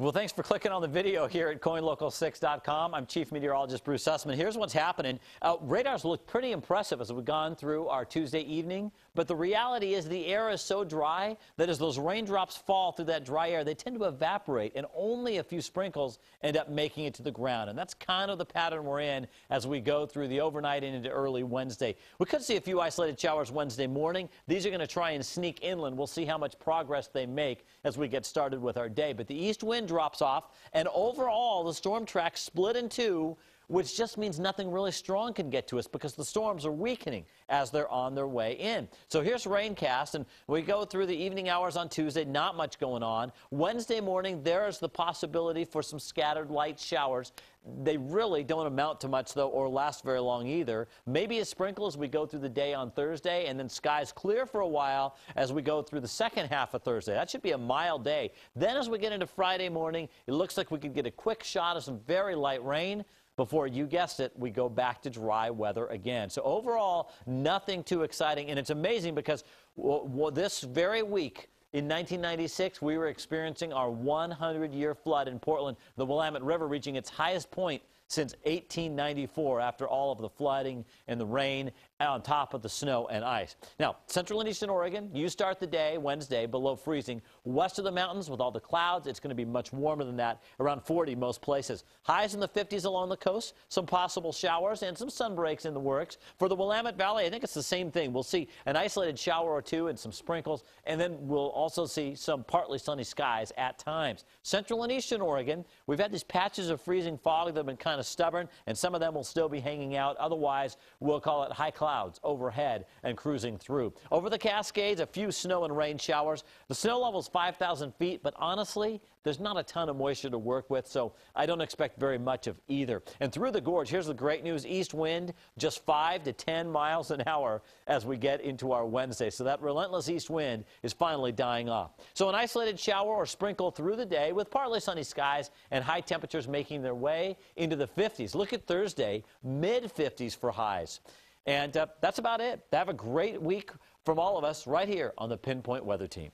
Well, thanks for clicking on the video here at KOINLocal6.com. I'm Chief Meteorologist Bruce Sussman. Here's what's happening. Uh, radars look pretty impressive as we've gone through our Tuesday evening, but the reality is the air is so dry that as those raindrops fall through that dry air, they tend to evaporate, and only a few sprinkles end up making it to the ground. And that's kind of the pattern we're in as we go through the overnight and into early Wednesday. We could see a few isolated showers Wednesday morning. These are going to try and sneak inland. We'll see how much progress they make as we get started with our day. But the east wind drops off, and overall, the storm track split in two which just means nothing really strong can get to us because the storms are weakening as they're on their way in. So here's raincast, and we go through the evening hours on Tuesday, not much going on. Wednesday morning, there is the possibility for some scattered light showers. They really don't amount to much, though, or last very long either. Maybe a sprinkle as we go through the day on Thursday, and then skies clear for a while as we go through the second half of Thursday. That should be a mild day. Then as we get into Friday morning, it looks like we could get a quick shot of some very light rain before you guessed it, we go back to dry weather again. So overall, nothing too exciting. And it's amazing because well, this very week, in 1996, we were experiencing our 100 year flood in Portland, the Willamette River reaching its highest point since 1894 after all of the flooding and the rain on top of the snow and ice. Now, central and eastern Oregon, you start the day Wednesday below freezing. West of the mountains with all the clouds, it's going to be much warmer than that, around 40 most places. Highs in the 50s along the coast, some possible showers and some sun breaks in the works. For the Willamette Valley, I think it's the same thing. We'll see an isolated shower or two and some sprinkles, and then we'll also see some partly sunny skies at times. Central and eastern Oregon, we've had these patches of freezing fog that have been kind of stubborn, and some of them will still be hanging out. Otherwise, we'll call it high clouds overhead and cruising through. Over the Cascades, a few snow and rain showers. The snow level is 5,000 feet, but honestly, there's not a ton of moisture to work with, so I don't expect very much of either. And through the gorge, here's the great news. East wind, just 5 to 10 miles an hour as we get into our Wednesday. So that relentless east wind is finally dying off. So an isolated shower or sprinkle through the day with partly sunny skies and high temperatures making their way into the 50s. Look at Thursday, mid 50s for highs. And uh, that's about it. Have a great week from all of us right here on the Pinpoint Weather Team.